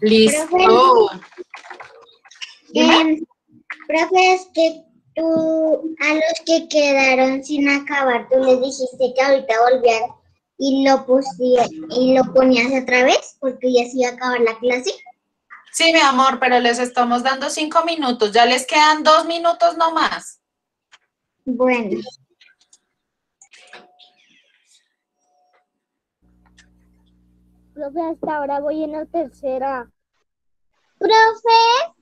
Listo. Em, profe, es que tú, a los que quedaron sin acabar, tú les dijiste que ahorita volvían y lo pusías y lo ponías otra vez porque ya se iba a acabar la clase. Sí, mi amor, pero les estamos dando cinco minutos. Ya les quedan dos minutos nomás. Bueno. Profe, hasta ahora voy en la tercera. Profe,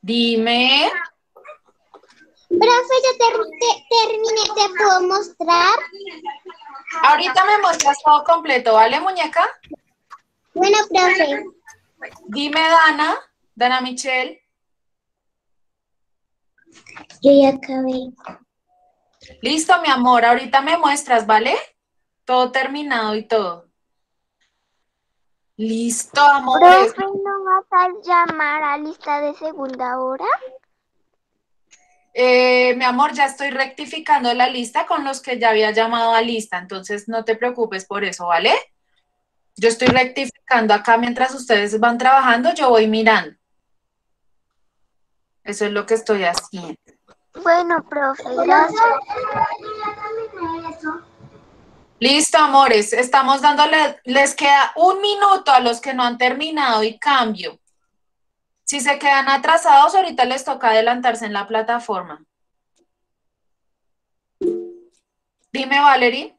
Dime. profe, yo ter- te- terminé, ¿te puedo mostrar? Ahorita me muestras todo completo, ¿vale, muñeca? Bueno, profe, Dime, Dana. Dana Michelle. yo ya acabé. Listo, mi amor. Ahorita me muestras, ¿vale? Todo terminado y todo. Listo, amores. Profe, ¿no vas a llamar a lista de segunda hora? Eh, mi amor, ya estoy rectificando la lista con los que ya había llamado a lista, entonces no te preocupes por eso, ¿vale? Yo estoy rectificando acá mientras ustedes van trabajando, yo voy mirando. Eso es lo que estoy haciendo. Bueno, profe, gracias. Listo, amores, estamos dándole, les queda un minuto a los que no han terminado y cambio. Si se quedan atrasados, ahorita les toca adelantarse en la plataforma. Dime, Valerie.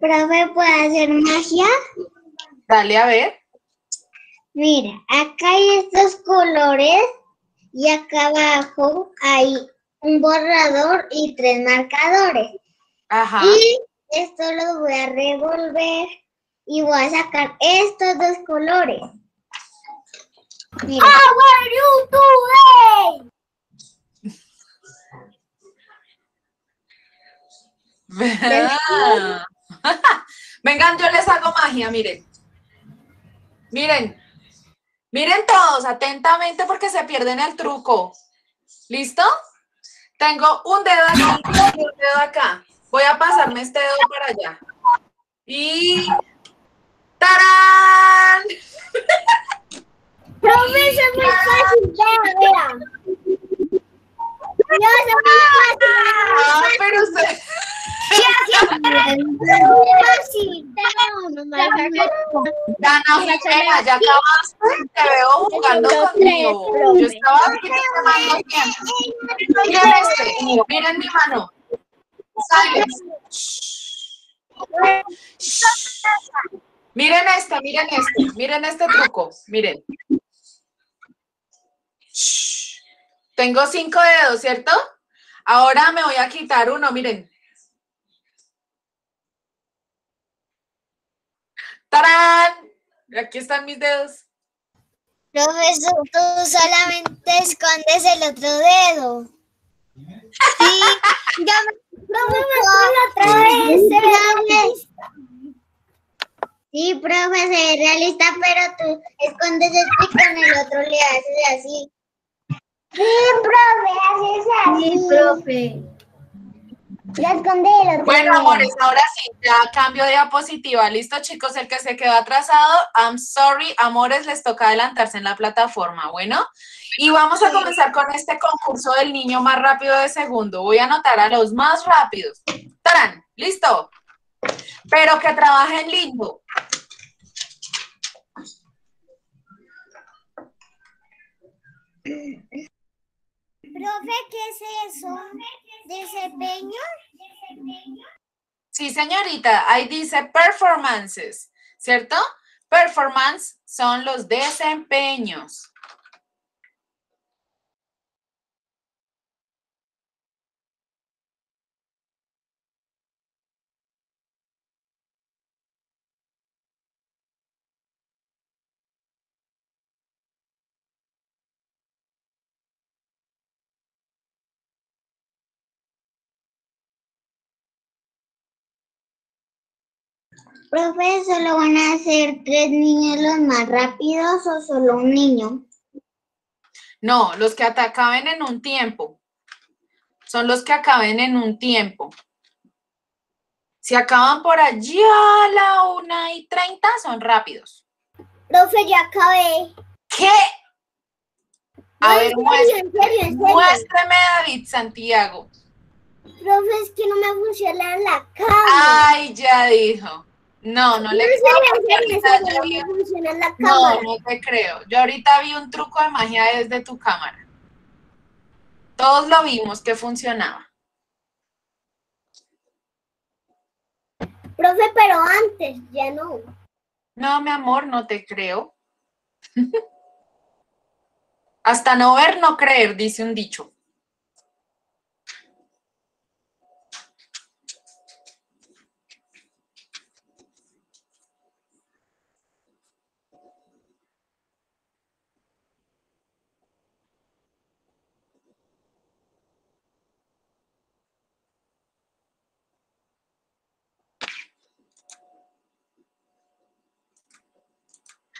Profe, ¿puedo hacer magia? Dale a ver. Mira, acá hay estos colores y acá abajo hay un borrador y tres marcadores. Ajá. Y esto lo voy a revolver y voy a sacar estos dos colores. Mira. Ah. Vengan, yo les hago magia, miren. Miren. Miren todos atentamente porque se pierden el truco. ¿Listo? Tengo un dedo aquí y un dedo acá. Voy a pasarme este dedo para allá. Y ¡Tarán! Profe, eso es muy fácil, vea, vea. Ah, pero usted. es muy fácil. No, no me Dana, Jimena, ya acabaste. Te veo jugando conmigo. Yo estaba aquí tomando tiempo. Miren este, miren mi mano. Miren este, miren este, miren este truco, miren. Tengo cinco dedos, ¿cierto? Ahora me voy a quitar uno, miren. ¡Tarán! Aquí están mis dedos. Profesor, tú solamente escondes el otro dedo. Sí, ya me... otra vez. Sí, profe, se ve realista, pero tú escondes esto y con el otro le haces así. Sí, profe, haces así. Sí, profe. Ya el Bueno, amores, ahora sí, ya cambio de diapositiva. Listo, chicos, el que se quedó atrasado, I'm sorry, amores, les toca adelantarse en la plataforma. Bueno, y vamos a comenzar con este concurso del niño más rápido de segundo. Voy a anotar a los más rápidos. ¡Tarán! ¿Listo? Pero que trabajen lindo. Profe, ¿qué es eso? ¿Desempeño? Sí, señorita, ahí dice performances, ¿cierto? Performance son los desempeños. Profe, ¿solo van a ser tres niños los más rápidos o solo un niño? No, los que acaben en un tiempo. Son los que acaben en un tiempo. Si acaban por allí a la una y treinta, son rápidos. Profe, ya acabé. ¿Qué? A No, ver, en serio, muestre- en serio, en serio. muéstreme, David Santiago. Profe, es que no me funciona la cámara. Ay, ya dijo. No, no le creo no no te creo. Yo ahorita vi un truco de magia desde tu cámara. Todos lo vimos que funcionaba. Profe, pero antes, ya no. No, mi amor, no te creo. Hasta no ver, no creer, dice un dicho.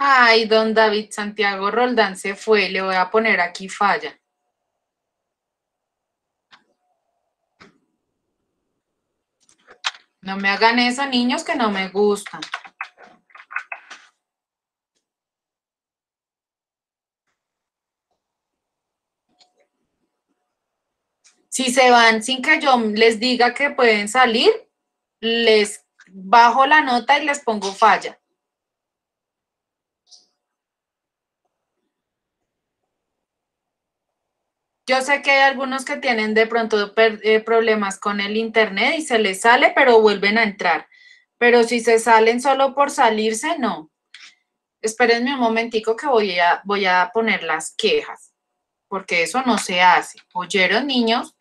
Ay, don David Santiago Roldán se fue. Le voy a poner aquí falla. No me hagan eso, niños, que no me gustan. Si se van sin que yo les diga que pueden salir, les bajo la nota y les pongo falla. Yo sé que hay algunos que tienen de pronto eh, problemas con el internet y se les sale, pero vuelven a entrar. Pero si se salen solo por salirse, no. Espérenme un momentico que voy a, voy a poner las quejas, porque eso no se hace. ¿Oyeron, niños?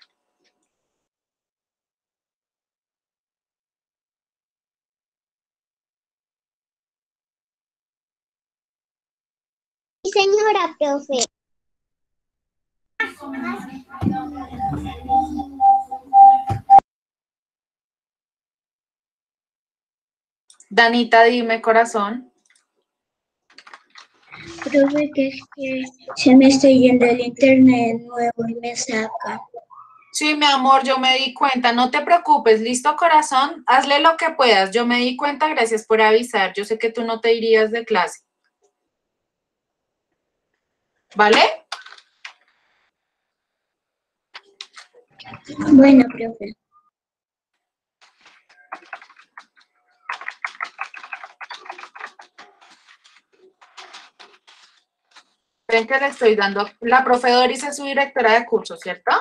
Señora, profe. Danita, dime, corazón. Profe, que es que se me está yendo el internet nuevo y me saca. Sí, mi amor, yo me di cuenta. No te preocupes, listo, corazón. Hazle lo que puedas. Yo me di cuenta, gracias por avisar. Yo sé que tú no te irías de clase. ¿Vale? Bueno, profe. Ven que le estoy dando. La profe Doris es su directora de curso, ¿cierto?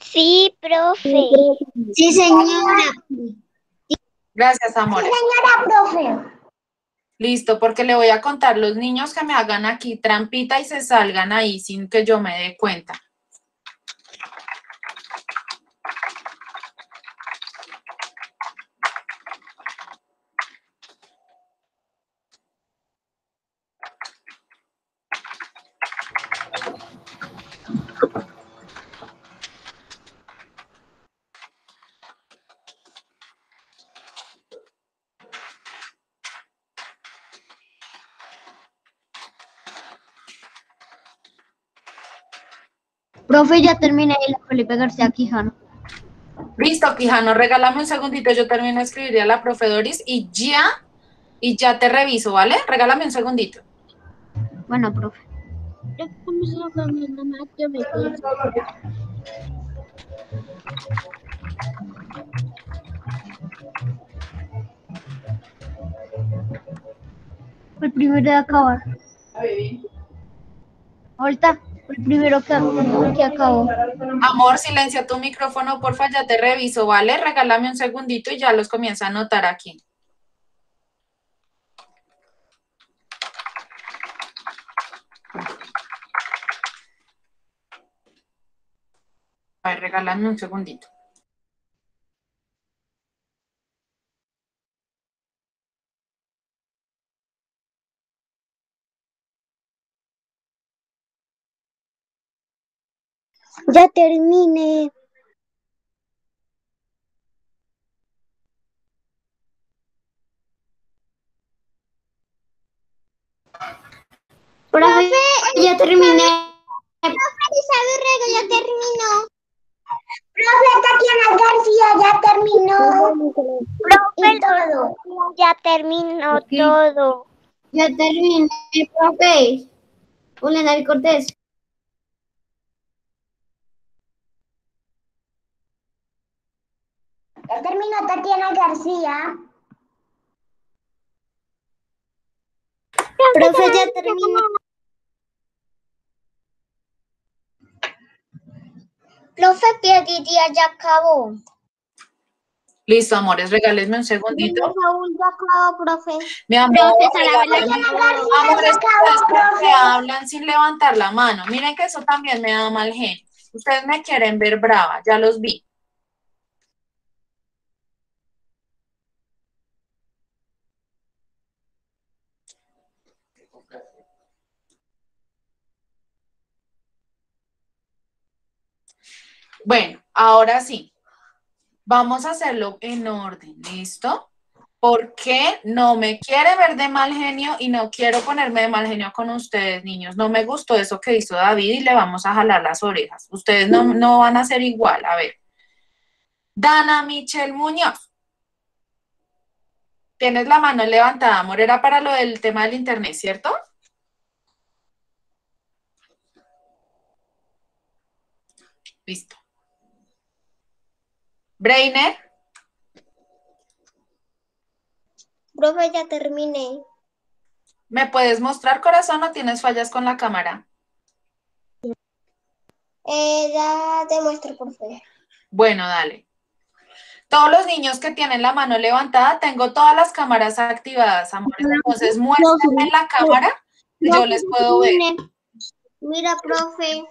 Sí, profe. Sí, señora. Gracias, amores. Señora, profe. Listo, porque le voy a contar los niños que me hagan aquí trampita y se salgan ahí sin que yo me dé cuenta. Profe, ya terminé la Felipe García Quijano. Listo, Quijano, regálame un segundito, yo termino de escribirle a la profe Doris y ya, y ya te reviso, ¿vale? Regálame un segundito. Bueno, profe. El primero de acabar. Ahorita, primero que, que acabó. Amor, silencia tu micrófono, porfa, ya te reviso, ¿vale? Regálame un segundito y ya los comienza a anotar aquí. A ver, regálame un segundito. Ya terminé. Profe, ya terminé. Profe, Isabel Rego ya terminó. Profe, Tatiana García ya terminó. Profe, todo. Ya terminó todo. Ya terminé, profe. Hola, David Cortés. Terminó Tatiana García. Profe, ya terminó. Profe, Piedidía ya acabó. Listo, amores, regálenme un segundito. Raúl ya acabó, profe. Mi amor, Profe, amores, profe. hablan sin levantar la mano. Miren que eso también me da mal genio. Ustedes me quieren ver brava, ya los vi. Bueno, ahora sí. Vamos a hacerlo en orden, ¿listo? Porque no me quiere ver de mal genio y no quiero ponerme de mal genio con ustedes, niños. No me gustó eso que hizo David y le vamos a jalar las orejas. Ustedes no, no van a ser igual. A ver. Dana Michelle Muñoz. Tienes la mano levantada, amor. Era para lo del tema del internet, ¿cierto? Listo. Brainer. Profe, ya terminé. ¿Me puedes mostrar corazón o tienes fallas con la cámara? Eh, ya demuestro, profe. Bueno, dale. Todos los niños que tienen la mano levantada, tengo todas las cámaras activadas, amores. Entonces, muéstrenme en la cámara yo les puedo ver. Mira, profe.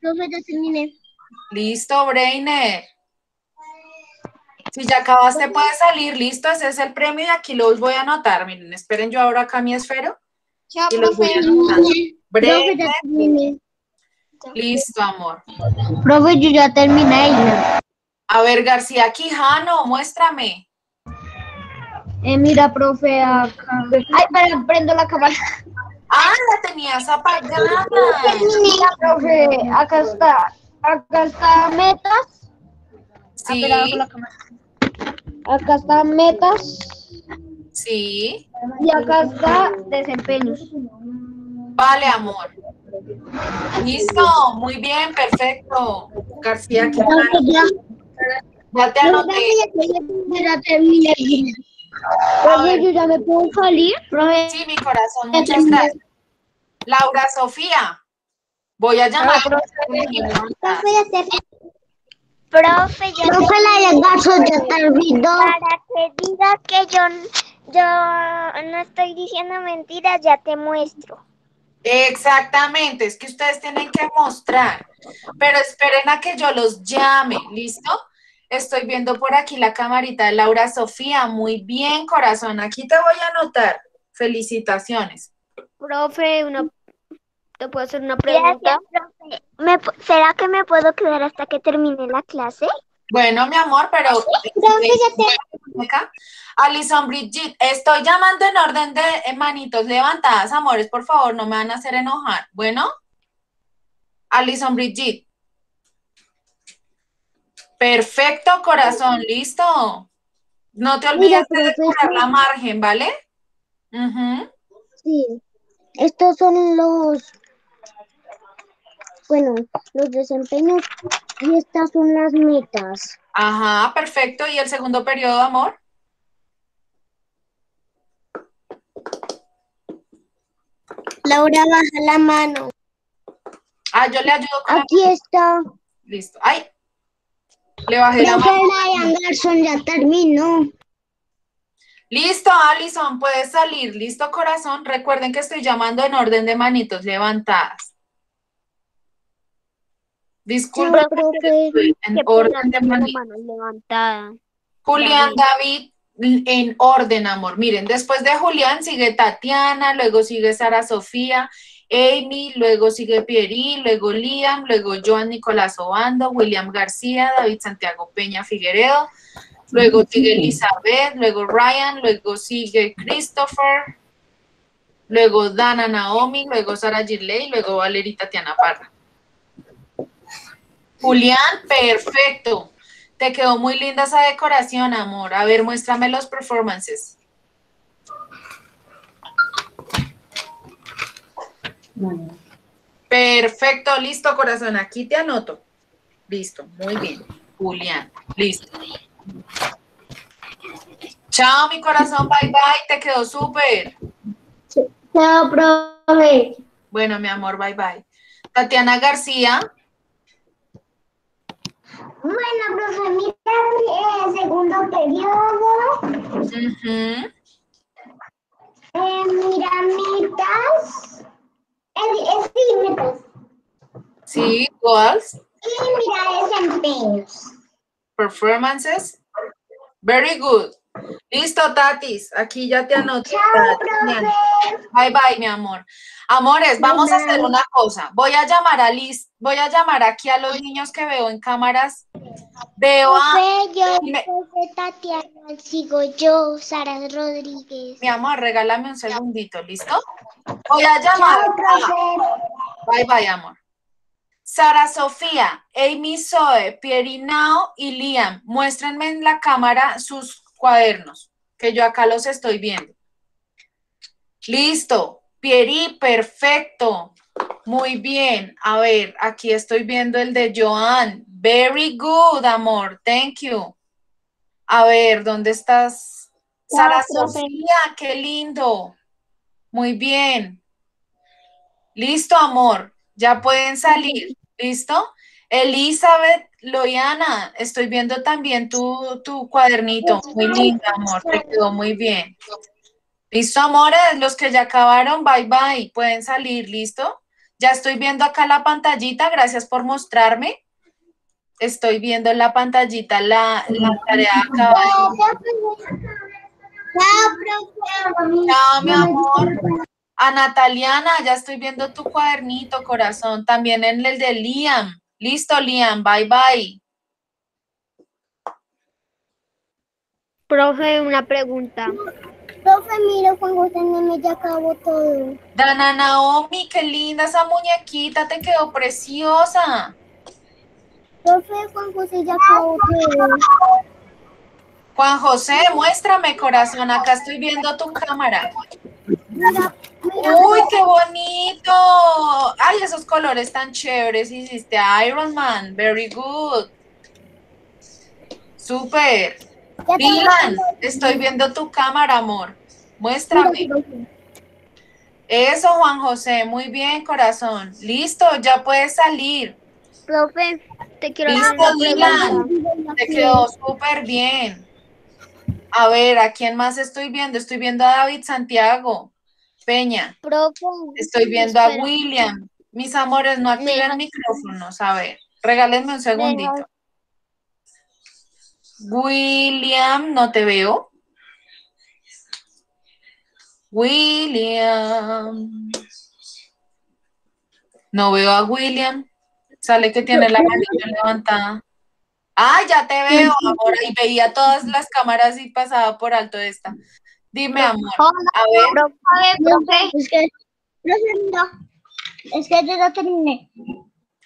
Profe, ya terminé. Listo, Brainer. Si ya acabaste, puedes salir. Listo, ese es el premio y aquí los voy a anotar. Miren, esperen yo ahora acá mi esfero Chao, y los voy ya Brainer, terminé. listo, amor. Profe, yo ya terminé. A ver, García Quijano, muéstrame. Eh, mira, profe, acá. Ay, para, prendo la cámara. Ah, la tenías apagada. Mira, profe, acá está. Acá está metas. Sí, Acá está metas. sí. Y acá está desempeños. Vale, amor. Listo, muy bien, perfecto. García Quijano, ya te anoté. Ya terminé. Profe, yo ya me puedo salir. Profe, Sí, mi corazón, muchas gracias. Laura Sofía, voy a llamar. profe, ya terminé. Profe, ya Profe, la ya terminó. para que diga que yo, yo no estoy diciendo mentiras, ya te muestro. Exactamente, es que ustedes tienen que mostrar, pero esperen a que yo los llame, ¿listo? Estoy viendo por aquí la camarita de Laura Sofía, muy bien, corazón, aquí te voy a anotar. Felicitaciones. Profe, una, ¿te puedo hacer una Gracias, pregunta? profe. ¿Me pu- ¿Será que me puedo quedar hasta que termine la clase? Bueno, mi amor, pero. Alison Brigitte, estoy llamando en orden de eh, manitos levantadas, amores, por favor, no me van a hacer enojar. Bueno, Alison Brigitte. Perfecto, corazón, listo. No te olvides de Mira, decorar la margen, ¿vale? Ujú. Sí, estos son los, bueno, los desempeños y estas son las metas. Ajá, perfecto. ¿Y el segundo periodo, amor? Laura, baja la mano. Ah, yo le ayudo con la... Aquí está. Listo. ¡Ay! Le bajé la mano. la de Anderson ya terminó. Listo, Alison, puedes salir. Listo, corazón. Recuerden que estoy llamando en orden de manitos levantadas. Estoy en orden de. Julián David, en orden, amor. Miren, después de Julián sigue Tatiana, luego sigue Sara Sofía, Amy, luego sigue Pieri, luego Liam, luego Joan Nicolás Obando, William García, David Santiago Peña Figueredo, luego sigue Elizabeth, luego Ryan, luego sigue Christopher, luego Dana Naomi, luego Sara Girley, luego Valerie Tatiana Parra. Julián, perfecto. Te quedó muy linda esa decoración, amor. A ver, muéstrame los performances. Perfecto, listo, corazón. Aquí te anoto. Listo, muy bien. Julián, listo. Chao, mi corazón, bye bye, te quedó súper. Chao, profe. Bueno, mi amor, bye bye. Tatiana García. Bueno, profe, mira, el segundo periodo. Ujú. Eh, mira, metas. Es, es metas. Sí, goals, Y mira, desempeños. performances. Very good. Listo, Tatis. Aquí ya te anoto. Bye bye, mi amor. Amores, vamos a hacer una cosa. Voy a llamar a Liz, voy a llamar aquí a los niños que veo en cámaras. Veo a yo me- soy Tatiana, sigo yo, Sara Rodríguez. mi amor, regálame un segundito, ¿listo? Voy a llamar a. Bye bye, amor. Sara Sofía, Amy Zoe, Pierinao y Liam, muéstrenme en la cámara sus cuadernos, que yo acá los estoy viendo. Listo. Pieri, perfecto. Muy bien. A ver, aquí estoy viendo el de Joan. Very good, amor. Thank you. A ver, ¿dónde estás? Sara. Sofía, qué lindo. Muy bien. Listo, amor. Ya pueden salir. ¿Listo? Elizabeth Loiana, estoy viendo también tu, tu cuadernito. Muy lindo, amor. Te quedó muy bien. Listo, amores. Los que ya acabaron, bye bye. Pueden salir, ¿listo? Ya estoy viendo acá la pantallita. Gracias por mostrarme. Estoy viendo en la pantallita la, la tarea acabada. Chao, mi amor. A Nataliana, ya estoy viendo tu cuadernito, corazón. También en el de Liam. Listo, Liam. Bye, bye. Profe, una pregunta. Profe, mira, Juan José Neme ya acabó todo. Dana Naomi, qué linda esa muñequita. Te quedó preciosa. Profe, Juan José ya acabó todo. Juan José, muéstrame, corazón. Acá estoy viendo tu cámara. Uy, qué bonito. Ay, esos colores tan chéveres. Hiciste Iron Man. Very good. Súper. Dylan, estoy viendo tu cámara, amor. Muéstrame. Eso, Juan José. Muy bien, corazón. Listo, ya puedes salir. Profe, te quiero Listo, Dylan. Te quedó súper bien. A ver, ¿a quién más estoy viendo? Estoy viendo a David Santiago Peña. Estoy viendo a. William. Mis amores, no activen micrófonos. A ver, regálenme un segundito. William, no te veo. William. No veo a William. Sale que tiene la manita levantada. Ah, ya te veo, amor. Y veía todas las cámaras y pasaba por alto esta. Dime, amor. A ver, profe, profe. Es que, profe, mira, es que yo ya terminé.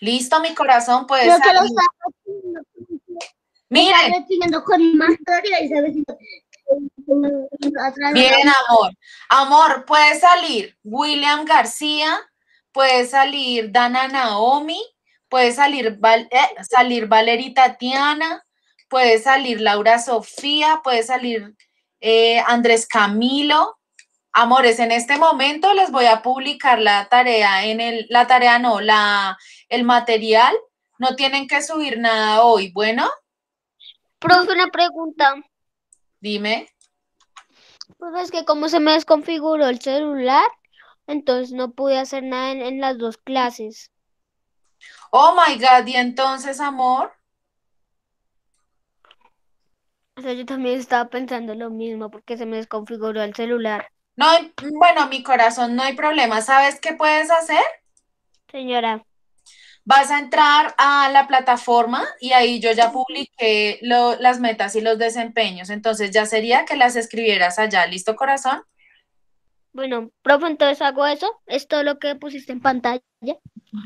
listo, mi corazón, haciendo, Miren, definiendo con más. Bien, amor. Amor, puede salir William García, puede salir Dana Naomi, puede salir, Val- eh, salir Valerie Tatiana, puede salir Laura Sofía, puede salir eh, Andrés Camilo. Amores, en este momento les voy a publicar la tarea en el, la tarea no, la, el material. No tienen que subir nada hoy. Bueno, Profe, una pregunta. dime. Profe, es que como se me desconfiguró el celular, entonces no pude hacer nada en, en las dos clases. Oh my God, y entonces, amor. O sea, yo también estaba pensando lo mismo porque se me desconfiguró el celular. No, hay- bueno, mi corazón, no hay problema. ¿Sabes qué puedes hacer? Señora, Vas a entrar a la plataforma y ahí yo ya publiqué lo- las metas y los desempeños. Entonces ya sería que las escribieras allá. ¿Listo, corazón? bueno, profe, entonces hago eso. ¿Es todo lo que pusiste en pantalla?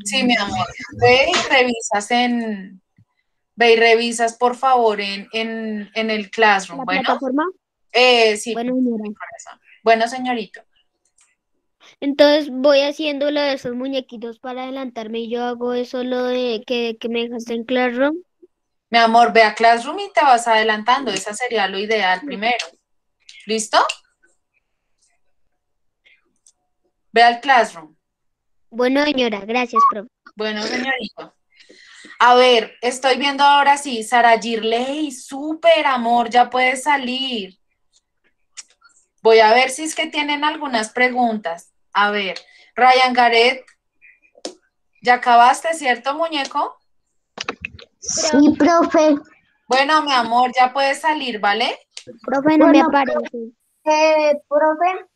Sí, mi amor. Ve y revisas en. Ve y revisas, por favor, en, en, en el Classroom. ¿La Bueno, plataforma? eh, sí, Bueno. Bueno, señorito. Entonces voy haciendo lo de esos muñequitos para adelantarme y yo hago eso lo de que, que me dejaste en Classroom. Mi amor, ve a Classroom y te vas adelantando. Esa sería lo ideal primero. ¿Listo? Ve al Classroom. Bueno, señora, gracias, profe. Bueno, señorito. A ver, estoy viendo ahora sí, Sara Girley, súper amor, ya puedes salir. Voy a ver si es que tienen algunas preguntas. A ver, Ryan Gareth, ¿ya acabaste, cierto, muñeco? Sí, profe. Bueno, mi amor, ya puedes salir, ¿vale? Profe, no me aparece. Eh, profe,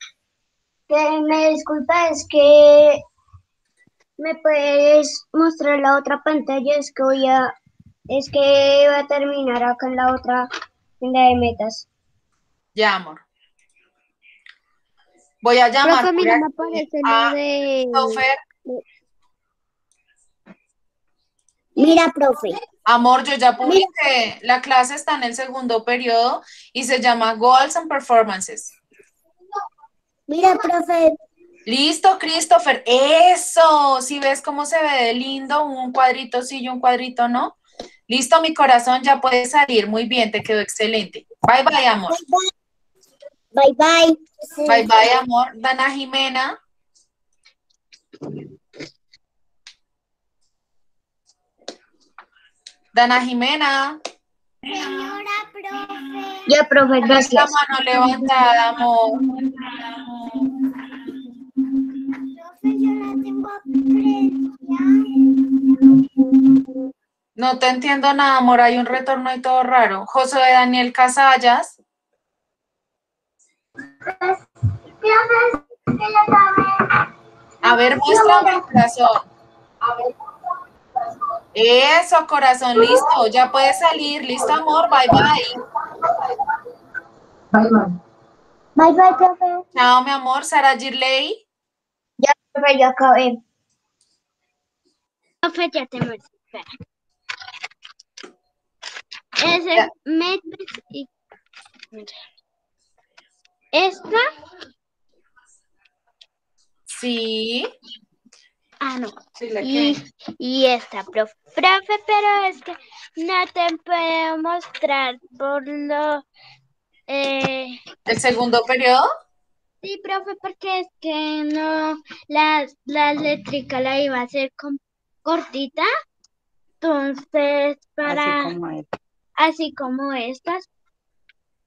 que me disculpa, es que me puedes mostrar la otra pantalla, es que voy a, es que voy a terminar acá en la otra, en la de metas. Ya, amor. Voy a llamar Profe, me aparece a de... Mira, profe. Amor, yo ya publiqué, la clase está en el segundo periodo y se llama Goals and Performances. Mira, profe. Listo, Christopher. Eso. Si ves cómo se ve de lindo, un cuadrito sí y un cuadrito no. Listo, mi corazón ya puede salir. Muy bien, te quedó excelente. Bye, bye, amor. Bye, bye. Bye, bye, amor. Dana Jimena. Dana Jimena. Señora, profe. Ya, profe, La gracias. mano levantada, amor. No te entiendo nada, amor. Hay un retorno y todo raro. José Daniel Casallas. A ver, muéstrame, corazón. Eso, corazón, listo. Ya puedes salir. Listo, amor. Bye, bye. Bye, bye. Bye, bye. Chao, mi amor. Sara Girley. Ya, profe, ya acabé. Profe, ya te muestro. Ya. Ese metes y... Esta... Sí. Ah, no. Sí, la Y, que- y esta, profe. Profe, pero es que no te puedo mostrar por lo... Eh, ¿El segundo periodo? Sí, profe, porque es que no... La, la eléctrica la iba a hacer con, cortita. Entonces, para... Así como estas.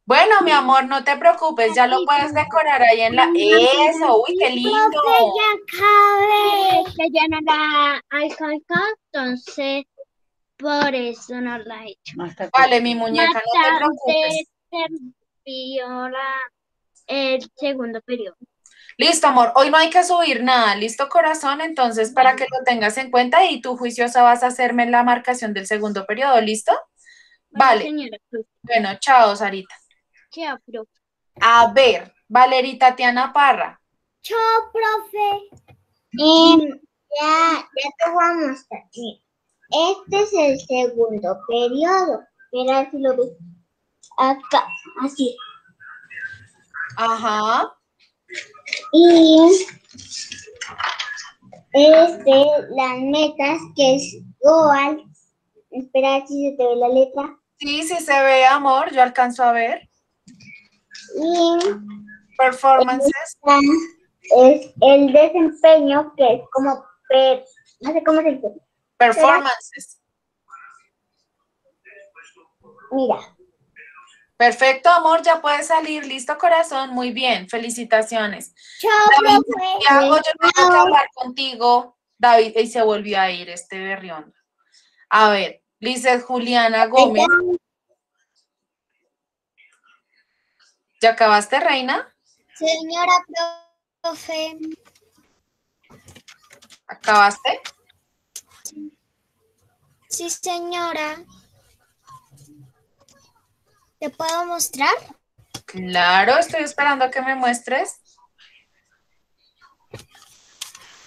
Bueno, mi amor, no te preocupes. Ya lo puedes decorar ahí en la... Eso, uy, qué lindo. acabé. Es que ya no la alcanzó, entonces por eso no la he hecho. Vale, mi muñeca, no te Más preocupes. El segundo periodo. Listo, amor. Hoy no hay que subir nada. Listo, corazón. Entonces, para que lo tengas en cuenta y tú, juiciosa, vas a hacerme la marcación del segundo periodo. ¿Listo? Vale. Señora Cruz, Bueno, chao, Sarita. chao, profe. A ver, Valerita Tatiana Parra. Chao, profe. Y ya, ya te voy a mostrar. Este es el segundo periodo. Mira si lo ves. Acá, así. Ajá. Y este, las metas, que es Goal. Espera si se te ve la letra. Sí, sí se ve, amor. Yo alcanzo a ver. Y Performances. es el desempeño, que es como, per- no sé cómo se dice. Performances. Mira, Perfecto, amor. Ya puedes salir. Listo, corazón. Muy bien. Felicitaciones. chao, David. Santiago, yo tengo que hablar contigo. David, y se volvió a ir este berrión. A ver, Lizeth Juliana Gómez. ¿Ya acabaste, reina? Señora profe. ¿Acabaste? Sí, señora. ¿Te puedo mostrar? Claro, estoy esperando a que me muestres.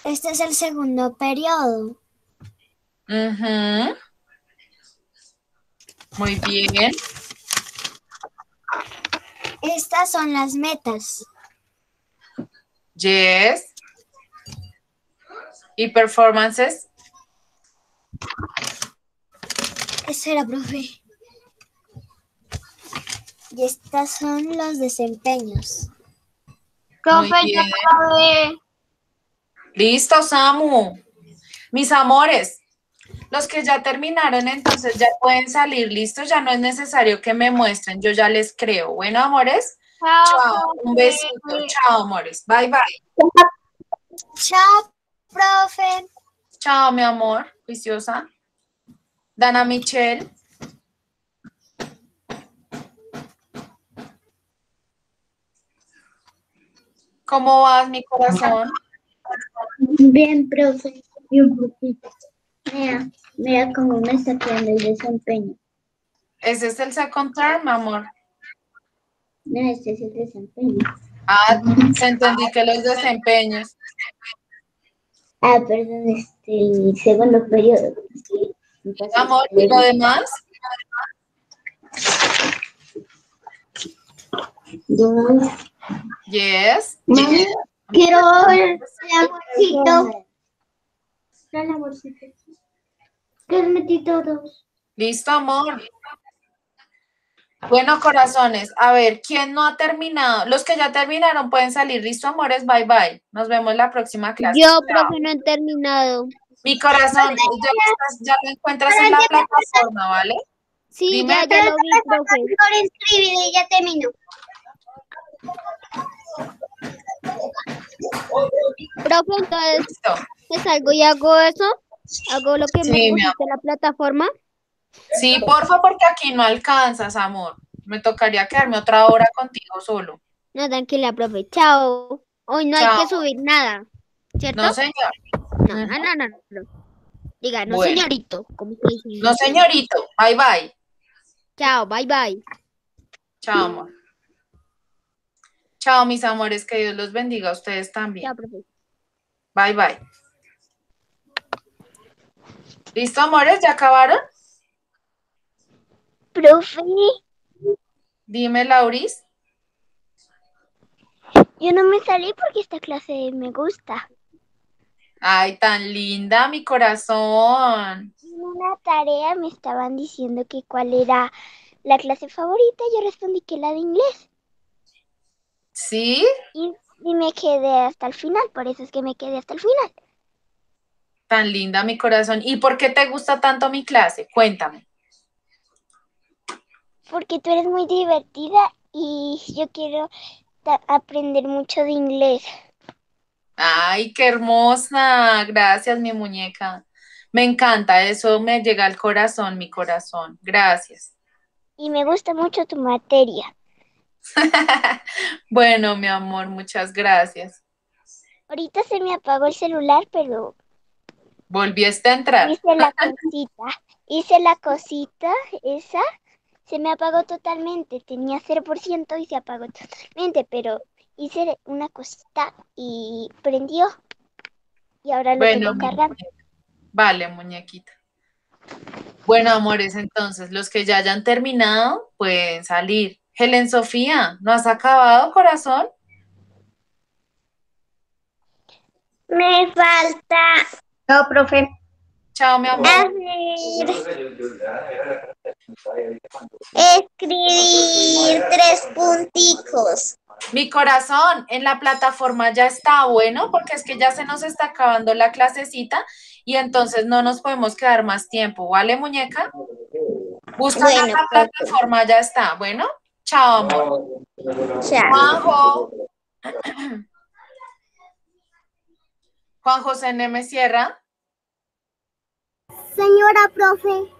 Este es el segundo periodo. Ujú. Muy bien. Estas son las metas. Yes. ¿Y performances? Espera, profe. Y estas son los desempeños. Profe, ya acabé. Listo, Samu. Mis amores, los que ya terminaron, entonces ya pueden salir listos, ya no es necesario que me muestren, yo ya les creo. Bueno, amores, chao, un besito, chao, amores, bye, bye. Chao, profe. Chao, mi amor, juiciosa. Dana Michelle. ¿Cómo vas, mi corazón? Bien, profe. Y un poquito. Mira, mira cómo me está quedando el desempeño. Ese es el second term, amor. No, este es el desempeño. Ah, se entendí que los desempeños. Ah, perdón, este, segundo periodo. Entonces, Amor, ¿y lo demás? Dos. Yes. Quiero el amorcito. Dale, amorcito. Que metí todos. Listo, amor. Bueno, corazones, a ver, ¿quién no ha terminado? Los que ya terminaron pueden salir. Listo, amores, bye bye. Nos vemos la próxima clase. Yo, profe, no he terminado. Mi corazón, ya, lo estás- ya lo encuentras en la plataforma, ¿vale? Sí, Dime. ya, ya lo vi, profe. Por inscribir y ya terminó. Profe, entonces, Listo. ¿me salgo y hago eso? ¿Hago lo que Sí, me en la plataforma? Sí, porfa, porque aquí no alcanzas, amor. Me tocaría quedarme otra hora contigo solo. No, tranquila, profe. Chao. Hoy no hay que subir nada. ¿Cierto? No, señor. No, no, no, no, no. Diga, no, Bueno. señorito. ¿Cómo se dice? No, señorito. Bye, bye. Chao, bye, bye. Chao, amor. Chao, mis amores. Que Dios los bendiga a ustedes también. Bye, bye. ¿Listo, amores? ¿Ya acabaron? Profe, Dime, Lauris. yo no me salí porque esta clase me gusta. Ay, tan linda, mi corazón. En una tarea me estaban diciendo que cuál era la clase favorita. Yo respondí que la de inglés. ¿Sí? Y, y me quedé hasta el final. Por eso es que me quedé hasta el final. Tan linda, mi corazón. ¿Y por qué te gusta tanto mi clase? Cuéntame. Porque tú eres muy divertida y yo quiero aprender mucho de inglés. Ay, qué hermosa. Gracias, mi muñeca. Me encanta, eso me llega al corazón, mi corazón. Gracias. Y me gusta mucho tu materia. Bueno, mi amor, muchas gracias. Ahorita se me apagó el celular, pero Volviste a entrar. hice la cosita. Hice la cosita, esa. Se me apagó totalmente. Tenía 0% y se apagó totalmente, pero hice una cosita y prendió. Y ahora lo Bueno, tengo cargando. Vale, muñequita. Bueno, amores, entonces los que ya hayan terminado pueden salir. Helen Sofía, ¿no has acabado, corazón? Me falta No, profe. Chao, mi amor. hacer, escribir tres punticos. Mi corazón, en la plataforma ya está bueno, porque es que ya se nos está acabando la clasecita y entonces no nos podemos quedar más tiempo, ¿vale, muñeca? Busca Bueno, en la plataforma, ya está. Bueno, chao, amor. Chao. Juanjo. Juan José Neme Sierra. Señora profe,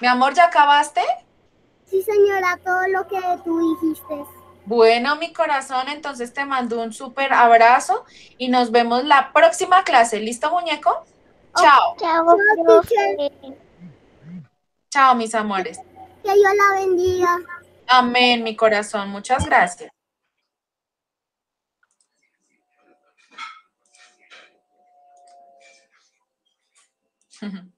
Mi amor, ¿ya acabaste? sí señora, todo lo que tú dijiste. Bueno, mi corazón, entonces te mando un súper abrazo y nos vemos la próxima clase. ¿Listo, muñeco? Chao. Chao, profe. Chao, mis amores. Que Dios la bendiga. Amén, mi corazón. Muchas gracias.